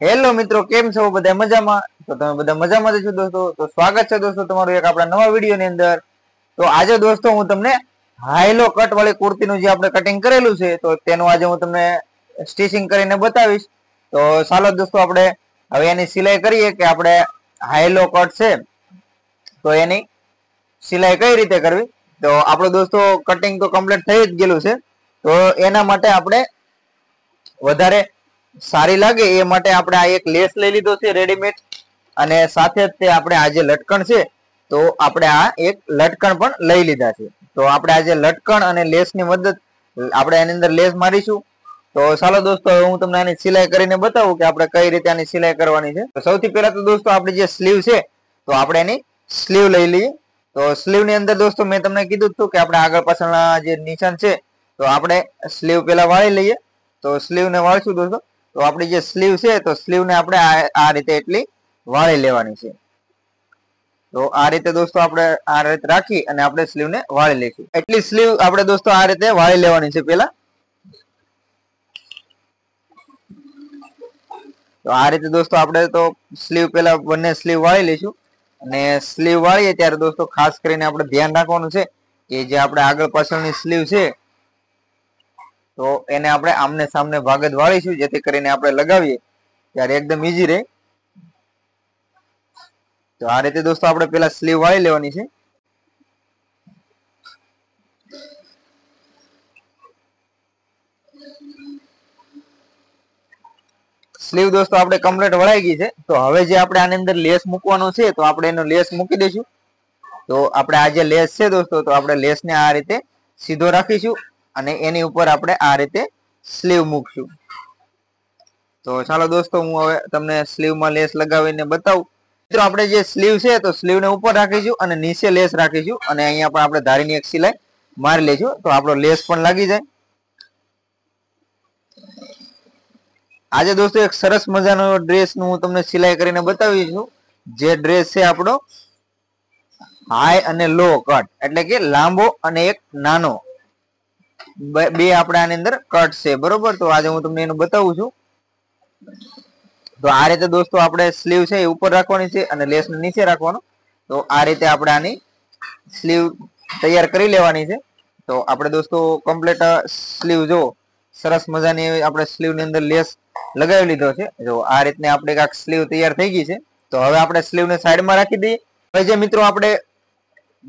Hello મિત્રો, કેમ છો? બધા મજામાં? તો તમે બધા મજામાં છો દોસ્તો? તો સ્વાગત છે દોસ્તો તમારું એક આપણા નવા વીડિયો ની અંદર. તો આજે દોસ્તો હું તમને હાઈલો કટ વાળી કુર્તીનું જે આપણે કટિંગ કરેલું છે, તો તેનું આજે હું તમને સ્ટિચિંગ કરીને બતાવીશ. તો ચાલો દોસ્તો આપણે હવે એની સિલાઈ કરીએ કે આપણે હાઈલો કટ છે. તો એની સિલાઈ કઈ રીતે કરવી? તો આપણો દોસ્તો કટિંગ તો કમ્પ્લીટ થઈ જ ગયેલું છે. તો એના માટે આપણે વધારે સારી લાગે એ માટે આપણે આ એક લેસ લઈ લીધો છે રેડીમેડ અને સાથે જ તે આપણે આ જે લટકણ છે, તો આપણે આ એક લટકણ પણ લઈ લીધા છે. તો આપણે આજે લટકણ અને લેસની મદદ આપણે એની અંદર લેસ મારીશું. તો ચાલો દોસ્તો, હવે હું તમને આની સિલાઈ કરીને બતાવું કે આપણે કઈ રીતે આની સિલાઈ કરવાની છે. તો સૌથી પહેલા તો દોસ્તો, આપણી જે સ્લીવ છે, તો આપણે એની સ્લીવ લઈ લઈએ. તો સ્લીવની અંદર દોસ્તો, મેં તમને કીધું હતું કે આપણે આગળ પાછળના જે નિશાન છે, તો આપણે સ્લીવ પેલા વાળી લઈએ. તો સ્લીવ ને વાળશું દોસ્તો. તો આપણી જે સ્લીવ છે, તો સ્લીવ ને આપણે આ રીતે એટલી વાળી લેવાની છે. તો આ રીતે દોસ્તો આપણે આ રીતે રાખી અને આપણે સ્લીવ ને વાળી લઈશું. એટલી સ્લીવ આપણે દોસ્તો આ રીતે વાળી લેવાની છે પેલા તો આ રીતે દોસ્તો આપણે તો સ્લીવ પેલા બંને સ્લીવ વાળી લઈશું. અને સ્લીવ વાળીએ ત્યારે દોસ્તો ખાસ કરીને આપણે ધ્યાન રાખવાનું છે કે જે આપણે આગળ પાછળની સ્લીવ છે તો એને આપણે આમને સામને ભાગ જ વાળીશું, જેથી કરીને આપણે લગાવીએ. ત્યારે એકદમ ઈઝી રહે તો આ રીતે દોસ્તો આપણે પેલા સ્લીવ વાળી લેવાની છે. સ્લીવ દોસ્તો આપણે કમ્પ્લીટ વળાઈ ગઈ છે. તો હવે જે આપણે આની અંદર લેસ મૂકવાનો છે, તો આપણે એનો લેસ મૂકી દઈશું. તો આપણે આ જે લેસ છે દોસ્તો, તો આપણે લેસ ને આ રીતે સીધો રાખીશું. અને એની ઉપર આપણે આ રીતે સ્લીવ મૂકશું. તો ચાલો દોસ્તો, હું હવે તમને સ્લીવમાં લેસ લગાવીને બતાવું. મિત્રો, આપણે જે સ્લીવ છે, તો સ્લીવ ને ઉપર રાખીશું અને નીચે લેસ રાખીશું અને અહીંયા પણ આપણે ધારીની એક સિલાઈ મારી લઈશું. તો આપણો લેસ પણ લાગી જાય. આજે દોસ્તો એક સરસ મજાનો ડ્રેસનું હું તમને સિલાઈ કરીને બતાવી છું. જે ડ્રેસ છે આપણો હાઈ અને લો કટ એટલે કે લાંબો અને એક નાનો. બે આપણે આની અંદર કટ છે, બરોબર? તો આજે હું તમને એનું બતાવું છું. તો આ રીતે દોસ્તો આપણે સ્લીવ છે એ ઉપર રાખવાની છે અને લેસ નીચે રાખવાનો. તો આ રીતે આપણે આની સ્લીવ તૈયાર કરી લેવાની છે. તો આપણે દોસ્તો કમ્પ્લીટ સ્લીવ જો સરસ મજાની આપણે સ્લીવની અંદર લેસ લગાવી લીધો છે. જો આ રીતની આપણે કાંક સ્લીવ તૈયાર થઈ ગઈ છે. તો હવે આપણે સ્લીવ ને સાઈડમાં રાખી દઈએ. જે મિત્રો આપણે,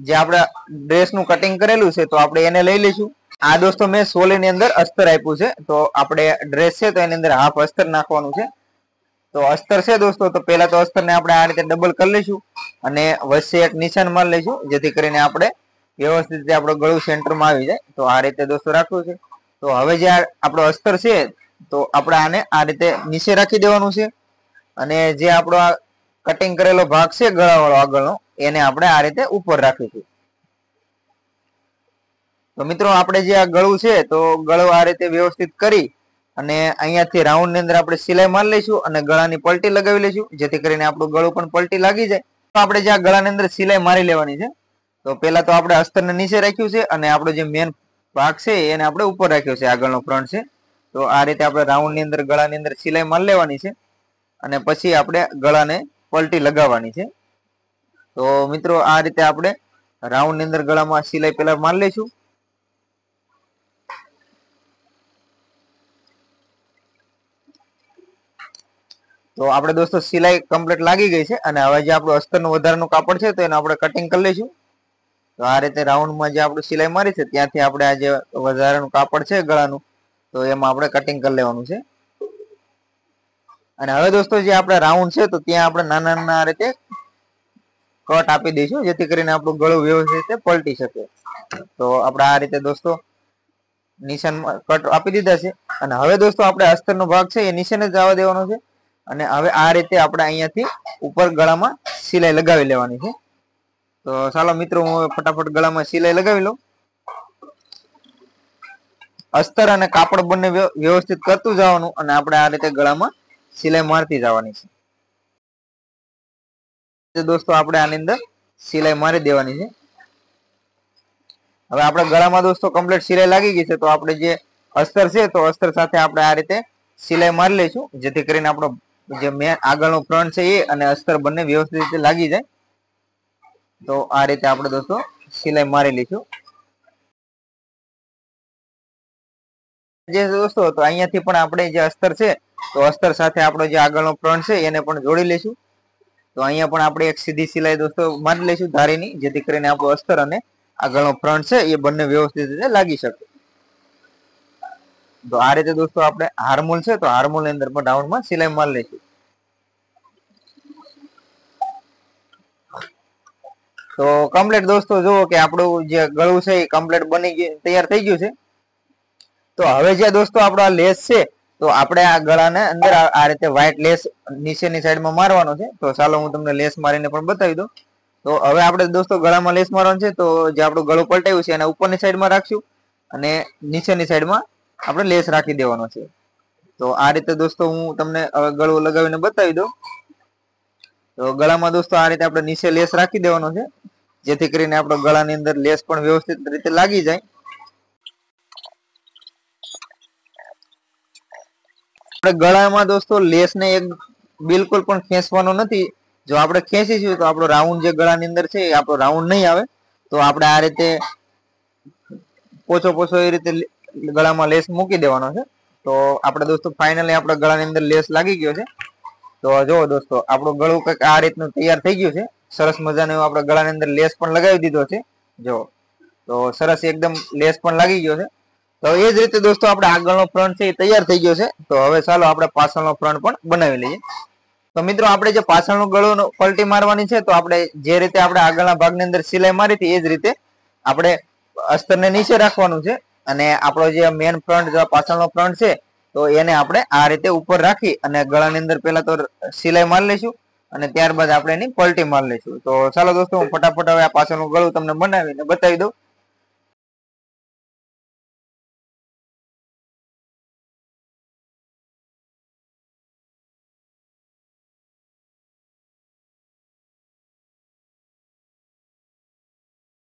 જે આપણે ડ્રેસનું કટિંગ કરેલું છે, તો આપણે એને લઈ લઈશું. આ દોસ્તો મેં સોલ એની અંદર અસ્તર આપ્યું છે. તો આપણે ડ્રેસ છે તો એની અંદર હાફ અસ્તર નાખવાનું છે. તો અસ્તર છે દોસ્તો, તો પેલા તો અસ્તર ને આપણે આ રીતે ડબલ કરી લઈશું અને વચ્ચે એક નિશાન મારી લઈશું, જેથી કરીને આપણે વ્યવસ્થિત રીતે આપણું ગળું સેન્ટરમાં આવી જાય. તો આ રીતે દોસ્તો રાખવું છે. તો હવે જે આપણો અસ્તર છે, તો આપણે આને આ રીતે નીચે રાખી દેવાનું છે. અને જે આપણો કટિંગ કરેલો ભાગ છે ગળાવાળો આગળનો, એને આપણે આ રીતે ઉપર રાખીશું. તો મિત્રો, આપણે જે આ ગળું છે, તો ગળું આ રીતે વ્યવસ્થિત કરી અને અહીંયાથી રાઉન્ડની અંદર આપણે સિલાઈ મારી લઈશું અને ગળાની પલટી લગાવી લઈશું, જેથી કરીને આપણું ગળું પણ પલટી લાગી જાય. તો આપણે જે આ ગળાની અંદર સિલાઈ મારી લેવાની છે, તો પેલા તો આપણે અસ્તરને નીચે રાખ્યું છે અને આપણો જે મેન ભાગ છે, એને આપણે ઉપર રાખ્યો છે, આગળનો ફ્રન્ટ છે. તો આ રીતે આપણે રાઉન્ડની અંદર, ગળાની અંદર સિલાઈ મારી લેવાની છે અને પછી આપણે ગળાને પલટી લગાવવાની છે. તો મિત્રો, આ રીતે આપણે રાઉન્ડની અંદર ગળામાં સિલાઈ પેલા મારી લઈશું. તો આપણે દોસ્તો સિલાઈ કમ્પ્લીટ લાગી ગઈ છે અને હવે જે આપણું અસ્તરનું વધારાનું કાપડ છે તો એને આપણે કટિંગ કરી લઈશું. તો આ રીતે રાઉન્ડમાં જે આપણે સિલાઈ મારી છે ત્યાંથી આપણે આ જે વધારાનું કાપડ છે ગળાનું, તો એમાં આપણે કટિંગ કરી લેવાનું છે. અને હવે દોસ્તો જે આપણે રાઉન્ડ છે તો ત્યાં આપણે નાના નાના રીતે કટ આપી દઈશું, જેથી કરીને આપણું ગળું વ્યવસ્થિત રીતે પલટી શકે. તો આપણે આ રીતે દોસ્તો નિશાનમાં કટ આપી દીધા છે. અને હવે દોસ્તો આપણે અસ્તરનો ભાગ છે એ નિશાને જ આવવા દેવાનો છે. અને હવે આ રીતે આપણે અહીંયાથી ઉપર ગળામાં સિલાઈ લગાવી લેવાની છે. તો ચાલો મિત્રો, હું ફટાફટ ગળામાં સિલાઈ લગાવી લઉં. અસ્તર અને કાપડ બંને વ્યવસ્થિત કરતું જવાનું અને આપણે આ રીતે ગળામાં સિલાઈ મારતી જવાની છે. દોસ્તો, આપણે આની અંદર સિલાઈ મારી દેવાની છે. હવે આપણે ગળામાં દોસ્તો કમ્પ્લીટ સિલાઈ લાગી ગઈ છે, તો આપણે જે અસ્તર છે, તો અસ્તર સાથે આપણે આ રીતે સિલાઈ મારી લઈશું, જેથી કરીને આપણો જે મેન આગળનો ફ્રન્ટ છે એ અને અસ્તર બંને વ્યવસ્થિત રીતે લાગી જાય. તો આ રીતે આપણે દોસ્તો સિલાઈ મારી લઈશું. જે દોસ્તો, તો અહીંયાથી પણ આપણે જે અસ્તર છે, તો અસ્તર સાથે આપણો જે આગળનો ફ્રન્ટ છે, એને પણ જોડી લઈશું. તો અહીંયા પણ આપણે એક સીધી સિલાઈ દોસ્તો મારી લઈશું ધારીની, જેથી કરીને આપણું અસ્તર અને આગળનો ફ્રન્ટ છે, એ બંને વ્યવસ્થિત રીતે લાગી શકે. તો આ રીતે દોસ્તો આપણે હાર્મોલ છે, તો હાર્મોલની અંદર પણ રાઉન્ડમાં સિલાઈ મારી લઈશું તો કમ્પ્લીટ દોસ્તો જુઓ કે આપણું જે ગળું છે એ કમ્પ્લીટ બની ગયું, તૈયાર થઈ ગયું છે. તો હવે જે દોસ્તો આપણો આ લેસ છે, તો આપણે આ ગળાને અંદર આ રીતે વ્હાઈટ લેસ નીચેની સાઈડમાં મારવાનો છે. તો ચાલો હું તમને લેસ મારીને પણ બતાવી દઉં. તો હવે આપણે દોસ્તો ગળામાં લેસ મારવાનું છે, તો જે આપણું ગળું પલટાયું છે એના ઉપરની સાઈડમાં રાખશું અને નીચેની સાઈડમાં આપણે લેસ રાખી દેવાનો છે. તો આ રીતે દોસ્તો હું તમને હવે ગળો લગાવીને બતાવી દઉં. તો ગળામાં દોસ્તો આ રીતે આપણે નીચે લેસ રાખી દેવાનો છે. જેથી કરીને આપણો ગળાની અંદર લેસ પણ વ્યવસ્થિત રીતે લાગી જાય. આપણે ગળામાં દોસ્તો લેસ ને એક બિલકુલ પણ ખેંચવાનો નથી. જો આપણે ખેંચીશું તો આપણો રાઉન્ડ જે ગળાની અંદર છે એ આપણો રાઉન્ડ નહીં આવે. તો આપણે આ રીતે પોછો પોછો એ રીતે ગળામાં લેસ મૂકી દેવાનો છે. તો આપણે દોસ્તો ફાઇનલી આપણા ગળાની અંદર લેસ લાગી ગયો છે. તો જુઓ દોસ્તો, આપણું ગળું કંઈક આ રીતનું તૈયાર થઈ ગયું છે. સરસ મજાનું આપણે ગળાની અંદર લેસ પણ લગાવી દીધો છે. જો તો સરસ એકદમ લેસ પણ લાગી ગયો છે. તો એ જ રીતે દોસ્તો આપણે આગળનો ફ્રન્ટ છે એ તૈયાર થઈ ગયો છે. તો હવે ચાલો આપણે પાછળનો ફ્રન્ટ પણ બનાવી લઈએ. તો મિત્રો, આપણે જે પાછળનો ગળો પલટી મારવાની છે, તો આપણે જે રીતે આપણે આગળના ભાગની અંદર સિલાઈ મારી હતી, એ જ રીતે આપણે અસ્તરને નીચે રાખવાનું છે. અને આપણો જે મેન ફ્રન્ટ પાછળનો ફ્રન્ટ છે, તો એને આપણે આ રીતે ઉપર રાખી અને ગળાની અંદર પહેલા તો સિલાઈ મારી લઈશું અને ત્યારબાદ આપણે એની પલટી મારી લઈશું. તો ચાલો દોસ્તો, હું ફટાફટ હવે આ પાછળનું ગળું તમને બનાવીને બતાવી દઉં.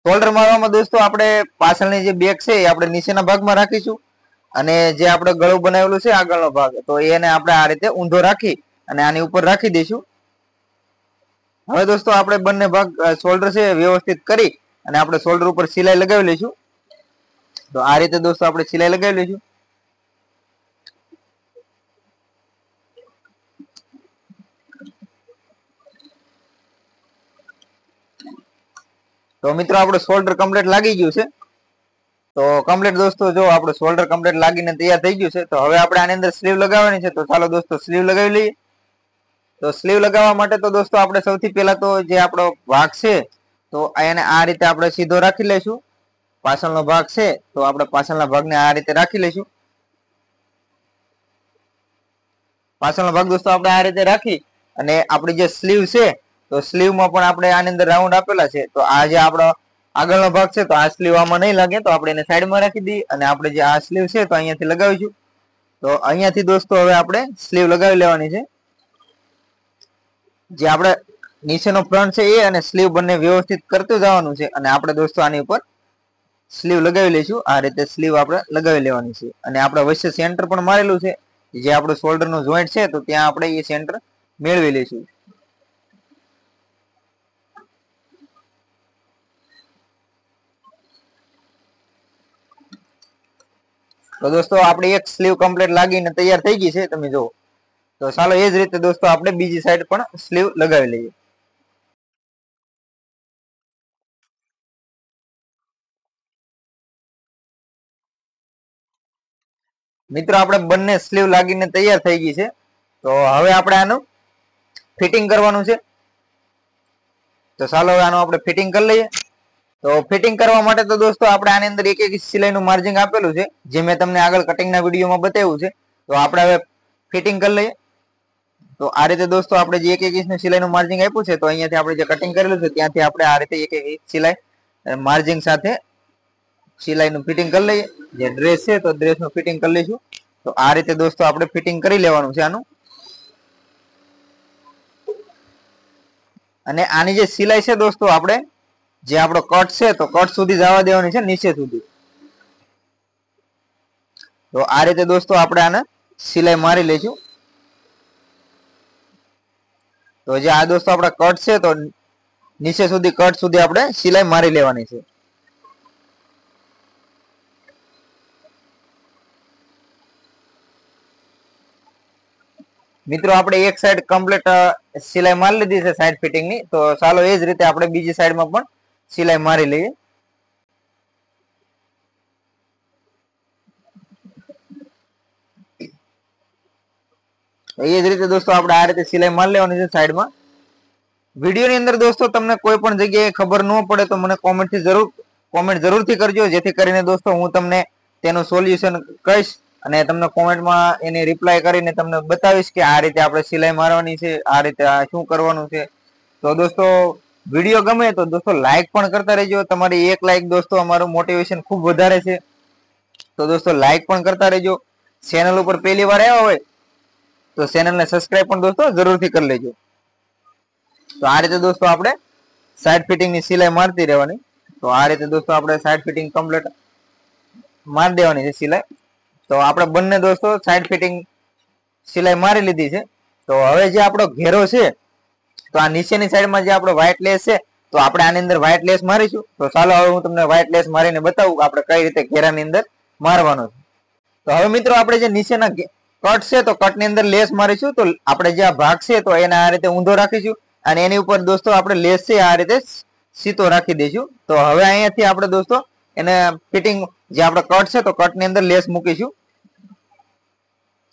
શોલ્ડર મારવામાં દોસ્તો, આપણે પાછળની જે બેક છે એ આપણે નીચેના ભાગમાં રાખીશું. અને જે આપણે ગળું બનાવેલું છે આગળનો ભાગ, તો એને આપણે આ રીતે ઊંધો રાખી અને આની ઉપર રાખી દઈશું. હવે દોસ્તો, આપણે બંને ભાગ શોલ્ડર છે વ્યવસ્થિત કરી અને આપણે શોલ્ડર ઉપર સિલાઈ લગાવી લઈશું. તો આ રીતે દોસ્તો આપણે સિલાઈ લગાવી લઈશું. તો મિત્રો, આપણું શોલ્ડર કમ્પ્લીટ લાગી ગયું છે. તો કમ્પ્લીટ દોસ્તો, જો આપણું શોલ્ડર કમ્પ્લીટ લાગીને તૈયાર થઈ ગયું છે, તો હવે આપણે આની અંદર સ્લીવ લગાવવાની છે. તો ચાલો દોસ્તો સ્લીવ લગાવી લઈએ. તો સ્લીવ લગાવવા માટે તો દોસ્તો, આપણે સૌથી પહેલા તો જે આપણો ભાગ છે, તો એને આ રીતે આપણે સીધો રાખી લઈશું. પાછળનો ભાગ છે, તો આપણે પાછળના ભાગને આ રીતે રાખી લઈશું. પાછળનો ભાગ દોસ્તો, આપણે આ રીતે રાખી અને આપણી જે સ્લીવ છે તો સ્લીવમાં પણ આપણે આની અંદર રાઉન્ડ આપેલા છે. તો આ જે આપણો આગળનો ભાગ છે, તો આ સ્લીવ આમાં નહીં લાગે, તો આપણે એને સાઈડમાં રાખી દઈએ અને આપણે જે આ સ્લીવ છે, તો અહીંયાથી લગાવીશું. તો અહીંયાથી દોસ્તો હવે આપણે સ્લીવ લગાવી લેવાની છે. જે આપણે નીચેનો ફ્રન્ટ છે એ અને સ્લીવ બંને વ્યવસ્થિત કરતું જવાનું છે અને આપણે દોસ્તો આની ઉપર સ્લીવ લગાવી લઈશું. આ રીતે સ્લીવ આપણે લગાવી લેવાની છે. અને આપણે વચ્ચે સેન્ટર પણ મારેલું છે. જે આપણું શોલ્ડરનું જોઈન્ટ છે, તો ત્યાં આપણે એ સેન્ટર મેળવી લઈશું. તો દોસ્તો, આપણી એક સ્લીવ કમ્પ્લીટ લાગીને તૈયાર થઈ ગઈ છે, તમે જુઓ. તો ચાલો, એ જ રીતે દોસ્તો, આપણે બીજી સાઈડ પણ સ્લીવ લગાવી લઈએ. મિત્રો, આપણે બંને સ્લીવ લાગીને તૈયાર થઈ ગઈ છે. તો હવે આપણે આનું ફિટિંગ કરવાનું છે. તો ચાલો આનું આપણે ફિટિંગ કરી લઈએ. તો ફિટિંગ કરવા માટે તો દોસ્તો આપણે આની અંદર એક એક સિલાઈનું માર્જિંગ આપેલું છે, જે મેં તમને આગળ કટિંગના વિડીયોમાં બતાવ્યું છે. તો આપણે હવે ફિટિંગ કરી લઈએ. તો આ રીતે દોસ્તો આપણે જે એક એક ઇંચનું સિલાઈનું માર્જિંગ આપ્યું છે, તો અહીંયાથી આપણે જે કટિંગ કરેલું છે, ત્યાંથી આપણે આ રીતે એક એક સિલાઈ માર્જિંગ સાથે સિલાઈનું ફિટિંગ કરી લઈએ. જે ડ્રેસ છે, તો ડ્રેસનું ફિટિંગ કરી લઈશું. તો આ રીતે દોસ્તો આપણે ફિટિંગ કરી લેવાનું છે આનું. અને આની જે સિલાઈ છે દોસ્તો આપણે જે આપણો કટ છે, તો કટ સુધી જવા દેવાની છે, નીચે સુધી. તો આ રીતે દોસ્તો આપણે આને સિલાઈ મારી લઈશું તો જે આ દોસ્તો આપણા કટ છે, તો નીચે સુધી, કટ સુધી આપણે સિલાઈ મારી લેવાની છે. મિત્રો, આપણે એક સાઈડ કમ્પ્લીટ સિલાઈ મારી લીધી છે સાઈડ ફિટિંગની તો ચાલો એ જ રીતે આપણે બીજી સાઈડમાં પણ સિલાઈ મારી લઈએ. એ જ રીતે દોસ્તો આપણે આ રીતે સિલાઈ મારી લેવાની છે સાઈડમાં. વિડીયોની અંદર દોસ્તો તમને કોઈ પણ જગ્યાએ ખબર ન પડે તો મને કોમેન્ટથી જરૂર કોમેન્ટ જરૂરથી કરજો. જેથી કરીને દોસ્તો હું તમને તેનું સોલ્યુશન કહીશ અને તમને કોમેન્ટમાં એની રિપ્લાય કરીને તમને બતાવીશ કે આ રીતે આપણે સિલાઈ મારવાની છે, આ રીતે શું કરવાનું છે. તો દોસ્તો વીડિયો ગમે તો દોસ્તો લાઈક પણ કરતા રહેજો. તમારી એક લાઈક દોસ્તો અમારું મોટિવેશન ખૂબ વધારે છે. તો દોસ્તો લાઈક પણ કરતા રહેજો. ચેનલ ઉપર પહેલી વાર આવ્યા હોય તો ચેનલને સબસ્ક્રાઇબ પણ દોસ્તો જરૂરથી કરી લેજો. તો આ રીતે દોસ્તો આપણે સાઈડ ફિટિંગની સિલાઈ મારતી રહેવાની. તો આ રીતે દોસ્તો આપણે સાઈડ ફિટિંગ કમ્પ્લીટ મારી દેવાની છે સિલાઈ. તો આપણે બંને દોસ્તો સાઈડ ફિટિંગ સિલાઈ મારી લીધી છે. તો હવે જે આપણો ઘેરો છે તો આ નીચેની સાઈડમાં જે આપણો વ્હાઈટ લેસ છે, તો આપણે આની અંદર વ્હાઈટ લેસ મારીશું. તો ચાલો હવે હું તમને વ્હાઈટ લેસ મારીને બતાવું આપણે કઈ રીતે ઘેરાની અંદર મારવાનો છે. તો હવે મિત્રો આપણે જે નીચેના કટ છે, તો કટની અંદર લેસ મારીશું. તો આપણે જે આ ભાગ છે, તો એને આ રીતે ઊંધો રાખીશું. અને એની ઉપર દોસ્તો આપણે લેસ છે, આ રીતે સીતો રાખી દઈશું. તો હવે અહીંયાથી આપણે દોસ્તો એને ફિટિંગ જે આપણે કટ છે, તો કટની અંદર લેસ મૂકીશું.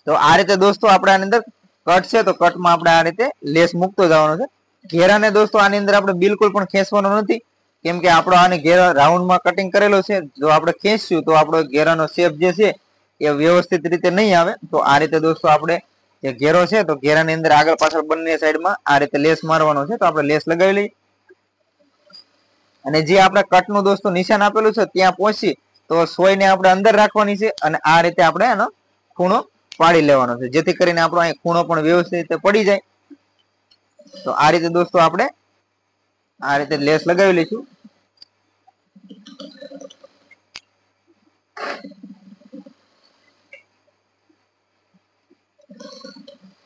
તો આ રીતે દોસ્તો આપણે આની અંદર કટ છે તો કટમાં આપણે આ રીતે લેસ મૂકતો જવાનો છે. ઘેરાને દોસ્તો આની અંદર આપણે બિલકુલ પણ ખેંચવાનો નથી. કેમ કે આપણો આને ઘેરા રાઉન્ડમાં કટિંગ કરેલો છે. જો આપણે ખેંચશું તો આપણો ઘેરાનો શેપ જે છે એ વ્યવસ્થિત રીતે નહીં આવે. તો આ રીતે દોસ્તો આપણે જે ઘેરો છે તો ઘેરાની અંદર આગળ પાછળ બંને સાઈડમાં આ રીતે લેસ મારવાનો છે. તો આપણે લેસ લગાવી લઈએ. અને જે આપણે કટનું દોસ્તો નિશાન આપેલું છે ત્યાં પહોંચી તો સોયને આપણે અંદર રાખવાની છે અને આ રીતે આપણે એનો ખૂણો પાડી લેવાનો છે. જેથી કરીને આપણો અહીં ખૂણો પણ વ્યવસ્થિત રીતે પડી જાય. તો આ રીતે દોસ્તો આપણે આ રીતે લેસ લગાવી લઈશું.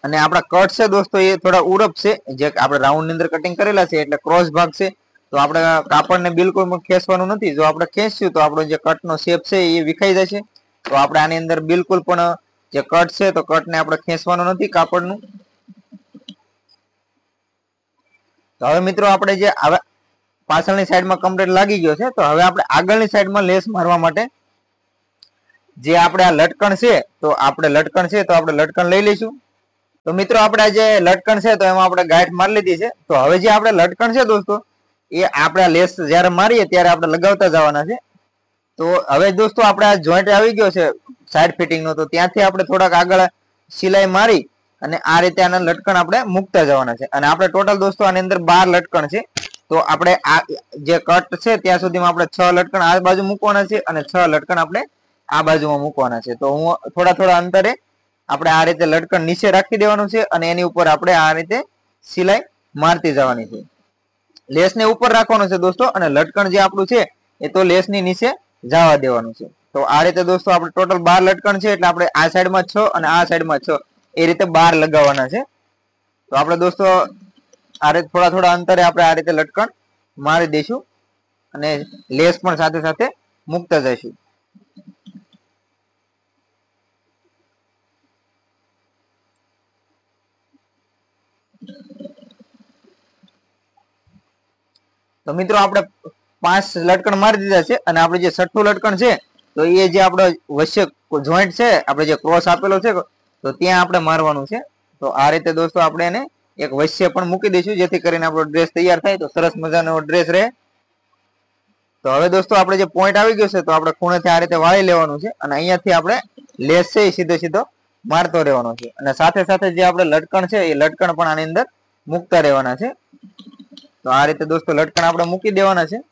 અને આપણા કટ છે દોસ્તો, એ થોડા ઉરપ છે. જે આપણે રાઉન્ડની અંદર કટિંગ કરેલા છે, એટલે ક્રોસ ભાગ છે. તો આપણે કાપડને બિલકુલ ખેંચવાનું નથી. જો આપણે ખેંચશું તો આપણો જે કટનો શેપ છે એ વિખાઈ જશે તો આપણે આની અંદર બિલકુલ પણ જે કટ છે તો કટને આપણે ખેંચવાનું નથી કાપડનું. તો હવે મિત્રો આપણે જે પાછળની સાઈડમાં કમ્પ્લેટ લાગી ગયો છે, તો હવે આપણે આગળની સાઈડમાં લેસ મારવા માટે જે આપણે આ લટકણ છે, તો આપણે લટકણ છે, તો આપણે લટકણ લઈ લઈશું. તો મિત્રો આપણે જે લટકણ છે, તો એમાં આપણે ગાંઠ મારી લીધી છે. તો હવે જે આપણે લટકણ છે દોસ્તો, એ આપણે લેસ જ્યારે મારીએ ત્યારે આપણે લગાવતા જવાના છે. તો હવે દોસ્તો આપણે આ જોઈન્ટ આવી ગયો છે સાઈડ ફિટિંગ નો, તો ત્યાંથી આપણે થોડાક આગળ સિલાઈ મારી અને આ રીતે આના લટકણ આપણે મૂકતા જવાના છે. અને આપણે ટોટલ દોસ્તો, આની અંદર બાર લટકણ છે. તો આપણે આ જે કટ છે, ત્યાં સુધીમાં આપણે છ લટકણ આ બાજુ મૂકવાના છે અને છ લટકણ આપણે આ બાજુમાં મૂકવાના છે. તો હું થોડા થોડા અંતરે આપણે આ રીતે લટકણ નીચે રાખી દેવાનું છે અને એની ઉપર આપણે આ રીતે સિલાઈ મારતી જવાની છે. લેસને ઉપર રાખવાનું છે દોસ્તો અને લટકણ જે આપણું છે, એ તો લેસની નીચે જવા દેવાનું છે. તો આ રીતે દોસ્તો આપણે ટોટલ બાર લટકણ છે એટલે આપણે આ સાઈડમાં છ અને આ સાઈડમાં છ. એ રીતે બાર લગાવવાના છે. તો આપણે દોસ્તો આ રીતે થોડા થોડા અંતરે આપણે આ રીતે લટકણ મારી દઈશું અને લેસ પણ સાથે સાથે મૂકતા જઈશું. તો મિત્રો આપણે પાંચ લટકણ મારી દીધા છે અને આપણે જે છઠ્ઠું લટકણ છે તો એ જે આપણો વશ્ય જોઈન્ટ છે, આપણે જે ક્રોસ આપેલો છે, તો ત્યાં આપણે મારવાનું છે. તો આ રીતે દોસ્તો આપણે એને એક વશ્ય પણ મૂકી દઈશું, જેથી કરીને આપણો ડ્રેસ તૈયાર થાય. તો સરસ મજાનો ડ્રેસ રહે. તો હવે દોસ્તો આપણે જે પોઈન્ટ આવી ગયો છે, તો આપણે ખૂણેથી આ રીતે વાળી લેવાનું છે અને અહીંયાથી આપણે લેસ છે એ સીધો સીધો મારતો રહેવાનો છે. અને સાથે સાથે જે આપણે લટકણ છે, એ લટકણ પણ આની અંદર મૂકતા રહેવાના છે. તો આ રીતે દોસ્તો લટકણ આપણે મૂકી દેવાના છે.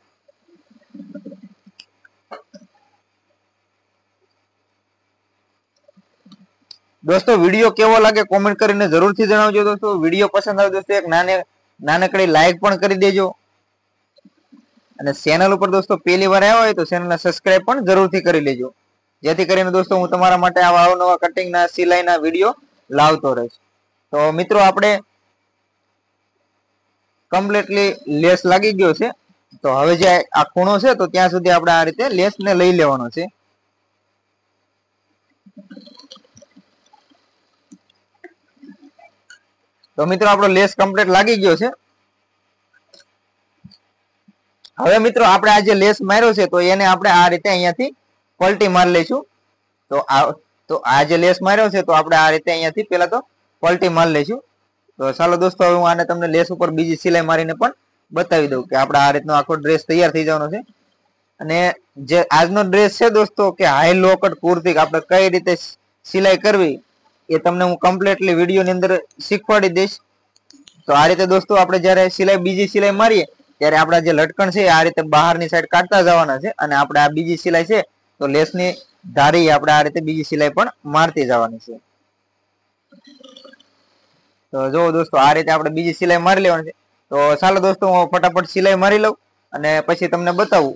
દોસ્તો, વીડિયો કેવો લાગે કોમેન્ટ કરીને જરૂરથી જણાવજો દોસ્તો. વીડિયો પસંદ આવે દોસ્તો, એક નાને, નાનકડી લાઈક પણ કરી દેજો. અને ચેનલ ઉપર દોસ્તો, પહેલી વાર આવ્યા હોય તો ચેનલને સબસ્ક્રાઇબ પણ જરૂરથી કરી લેજો. જેથી કરીને દોસ્તો, હું તમારા માટે આવા અવનવા કટિંગના સિલાઈના વીડિયો લાવતો રહીશ. તો મિત્રો, આપણે કમ્પ્લીટલી લેસ લાગી ગયો છે. તો હવે જે આ ખૂણો છે, તો ત્યાં સુધી આપણે આ રીતે લેસ ને લઈ લેવાનો છે. તો મિત્રો, આપણો લેસ કમ્પ્લીટ લાગી ગયો છે. હવે મિત્રો, આપણે આ જે લેસ માર્યો છે, તો એને આપણે આ રીતે અહીંયાથી પલટી મારી લઈશું. તો આ તો આ જે લેસ માર્યો છે, તો આપણે આ રીતે અહીંયાથી પેલા તો પલટી મારી લઈશું. તો ચાલો દોસ્તો, હવે હું આને તમને લેસ ઉપર બીજી સિલાઈ મારીને પણ બતાવી દઉં કે આપણે આ રીતનો આખો ડ્રેસ તૈયાર થઈ જવાનો છે. અને જે આજનો ડ્રેસ છે દોસ્તો, કે હાઈ લો કટ કુર્તી આપણે કઈ રીતે સિલાઈ કરવી એ તમને હું કમ્પ્લીટલી વિડીયોની અંદર શીખવાડી દઈશ. તો આ રીતે દોસ્તો આપણે જ્યારે સિલાઈ, બીજી સિલાઈ મારીએ, ત્યારે આપણા જે લટકણ છે આ રીતે બહારની સાઈડ કાઢતા જવાના છે અને આપણે આ બીજી સિલાઈ છે, તો લેસની ધારી આપણે આ રીતે બીજી સિલાઈ પણ મારતી જવાની છે. તો જો દોસ્તો આ રીતે આપણે બીજી સિલાઈ મારી લેવાની છે, તો ચાલો દોસ્તો હું ફટાફટ સિલાઈ મારી લઉં અને પછી તમને બતાવું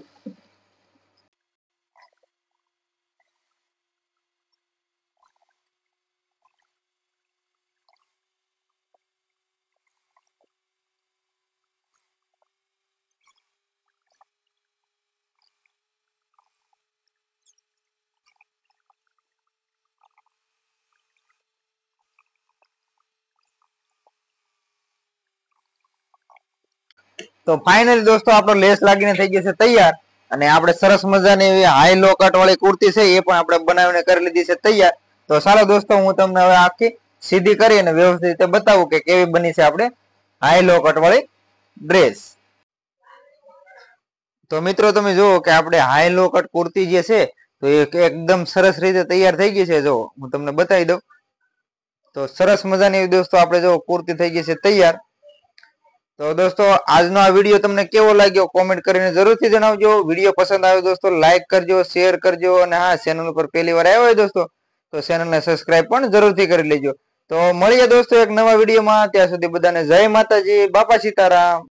તો ફાઇનલી દોસ્તો, આપણો લેસ લાગીને થઈ ગયો છે તૈયાર. અને આપણે સરસ મજાની એવી હાઈ લો કટ વાળી કુર્તી છે, એ પણ આપણે બનાવીને કરી લીધી છે તૈયાર. તો ચાલો દોસ્તો, હું તમને હવે આખી સીધી કરી અને વ્યવસ્થિત રીતે બતાવું કે કેવી બની છે આપણે હાઈ લો કટ વાળી ડ્રેસ તો મિત્રો, તમે જુઓ કે આપણે હાઈ લો કટ કુર્તી જે છે, તો એ એકદમ સરસ રીતે તૈયાર થઈ ગઈ છે. જો હું તમને બતાવી દઉં. તો સરસ મજાની દોસ્તો, આપણે જો કુર્તી થઈ ગઈ છે તૈયાર. તો દોસ્તો, આજનો આ વીડિયો તમને કેવો લાગ્યો કોમેન્ટ કરીને જરૂરથી જણાવજો. વીડિયો પસંદ આવ્યો દોસ્તો લાઈક કરજો શેર કરજો અને હા ચેનલ ઉપર પહેલી વાર આવ્યો હોય દોસ્તો, તો ચેનલને સબસ્ક્રાઇબ પણ જરૂરથી કરી લેજો. તો મળીએ દોસ્તો એક નવા વિડીયોમાં. ત્યાં સુધી બધાને જય માતાજી, બાપા સીતારામ.